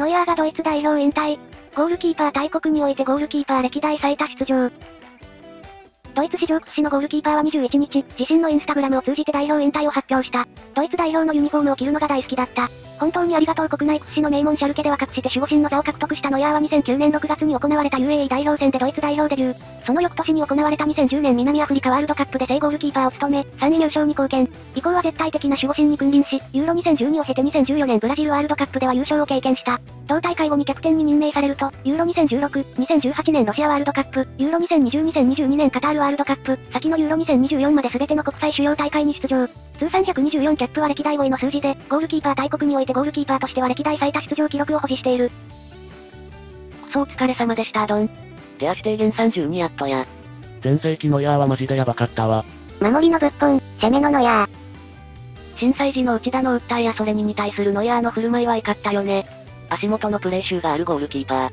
ノイアーがドイツ代表引退。ゴールキーパー大国においてゴールキーパー歴代最多出場。ドイツ史上屈指のゴールキーパーは21日、自身のインスタグラムを通じて代表引退を発表した。ドイツ代表のユニフォームを着るのが大好きだった。本当にありがとう国内屈指の名門シャルケでは隠して守護神の座を獲得したノヤーは2009年6月に行われた UAE 代表戦でドイツ代表デビュー。その翌年に行われた2010年南アフリカワールドカップで正ゴールキーパーを務め、3位入賞に貢献。以降は絶対的な守護神に君臨し、ユーロ2012を経て2014年ブラジルワールドカップでは優勝を経験した。同大会後にキャプテンに任命されると、ユーロ2016、2018年ロシアワールドカップ、ユーロ2020-2022年カタールワールドカップ、先のユーロ2024まで全ての国際主要大会に出場。通算124キャップは歴代5位の数字で、ゴールキーパー大国においてゴールキーパーとしては歴代最多出場記録を保持している。くそお疲れ様でしたドン。手足低減32やっとや。前世紀のヤーはマジでやばかったわ。守りのぶっぽん、攻めのノヤー。震災時の内田の訴えやそれにに対するノヤーの振る舞いは怒ったよね。足元のプレー集があるゴールキーパー。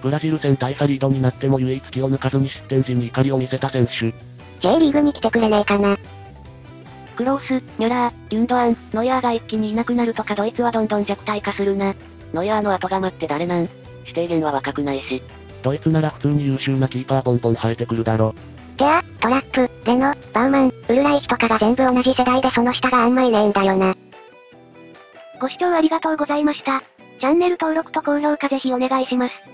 ブラジル戦大差リードになっても唯一気を抜かずに失点時に怒りを見せた選手。J リーグに来てくれねえかな。クロース、ミュラー、リュンドアン、ノヤーが一気にいなくなるとかドイツはどんどん弱体化するな。ノヤーの後釜って誰なん？指定源は若くないし。ドイツなら普通に優秀なキーパーボンボン生えてくるだろ。テア、トラップ、レノ、バウマン、ウルライヒとかが全部同じ世代でその下があんまいねえんだよな。ご視聴ありがとうございました。チャンネル登録と高評価ぜひお願いします。